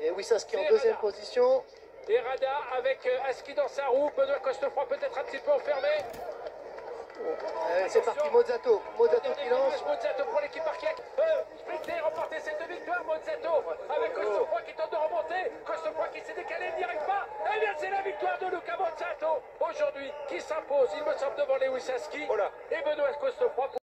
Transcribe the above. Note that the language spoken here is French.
Et Wissaski en deuxième position. Et Rada avec euh, Aski dans sa roue? Benoît Costefroy peut-être un petit peu enfermé. Eh c'est parti, Mozzato. Mozzato qui lance. Mozzato pour l'équipe Arquiac. Euh, remporté cette victoire. Mozzato avec oh. Costefroy qui tente de remonter. Costefroy qui s'est décalé, il n'y arrive pas. Eh bien, c'est la victoire de Luca Mozzato aujourd'hui qui s'impose, il me semble, devant Lewis Aski Voilà. et Benoît Costefroy.